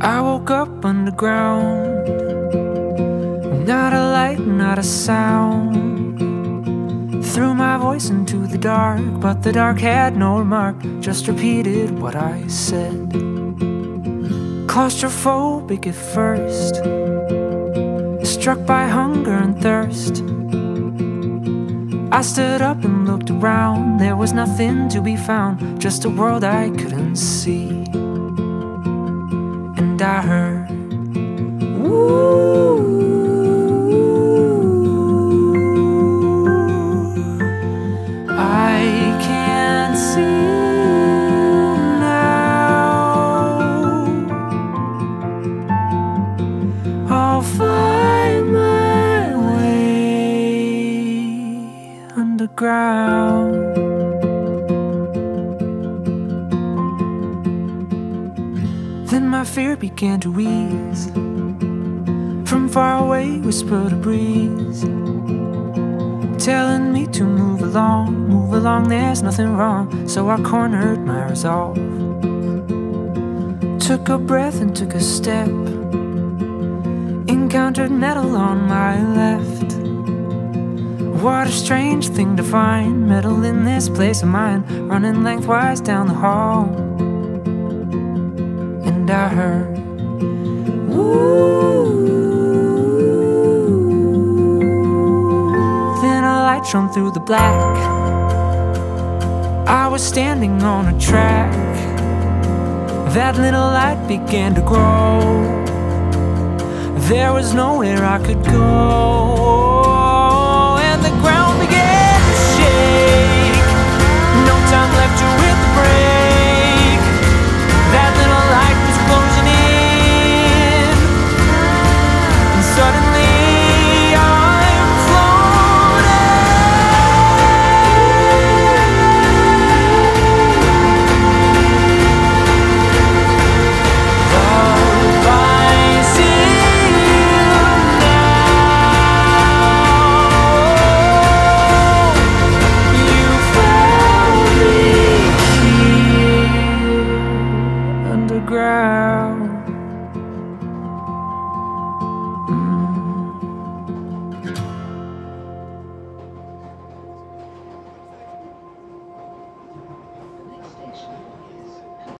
I woke up underground. Not a light, not a sound. Threw my voice into the dark, but the dark had no remark, just repeated what I said. Claustrophobic at first, struck by hunger and thirst. I stood up and looked around, there was nothing to be found, just a world I couldn't see. And I heard, I can't see now. I'll find my way underground. Then my fear began to ease. From far away whispered a breeze, telling me to move along, move along, there's nothing wrong. So I cornered my resolve. Took a breath and took a step. Encountered metal on my left. What a strange thing to find metal in this place of mine, running lengthwise down the hall. And I heard, Ooh. Then a light shone through the black. I was standing on a track. That little light began to grow. There was nowhere I could go.